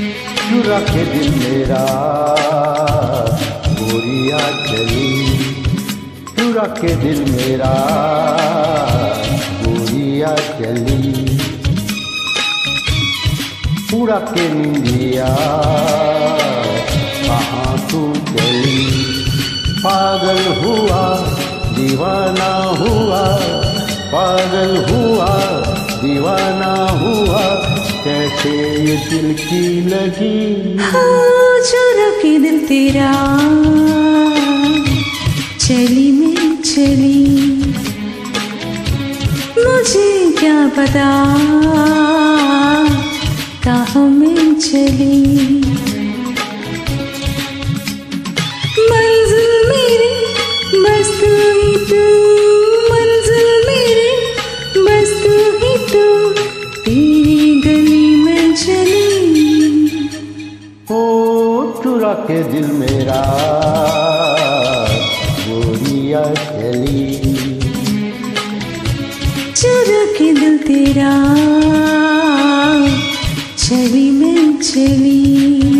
चुरा दिल मेरा गोरिया चली चुरा के दिल मेरा गोरिया चली पूरा के निंदिया, कहाँ तू चली? पागल हुआ, दीवाना हुआ, पागल हुआ कैसे ये दिल की लगी। चुरा के दिल तेरा। चली मैं चली। मुझे क्या पता? कहाँ मैं चली। चुरा के दिल मेरा। गोरिया चली। चुरा के दिल तेरा चली मैं चली।